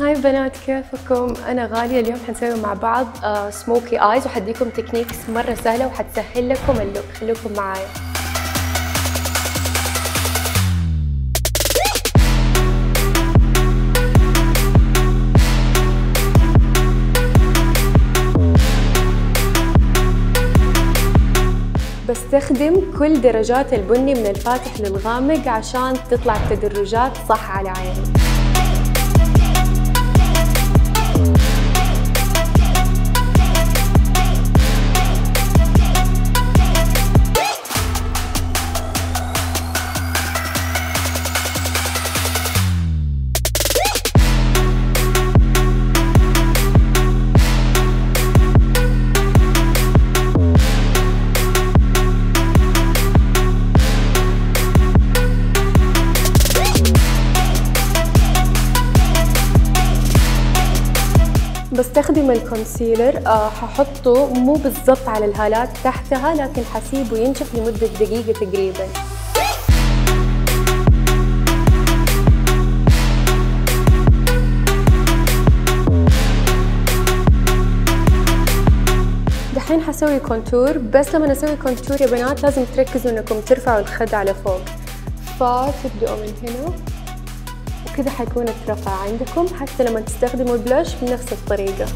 هاي بنات كيفكم؟ أنا غالية اليوم حنسوي مع بعض smokey eyes وحديكم techniques مرة سهلة وحتسهل لكم ال look خليكم معايا بستخدم كل درجات البني من الفاتح للغامق عشان تطلع التدرجات صح على عيني بستخدم ال concealer آه ححطه مو بالضبط على الهالات تحتها لكن حسيبه ينشف لمدة دقيقة تقريبا. دحين حسوي contour بس لما أسوي contour يا بنات لازم تركزوا إنكم ترفعوا الخد على فوق. فتبدأوا من هنا. وكذا حيكون اترفع عندكم. حتى لما تستخدموا البلاش بنفس الطريقة.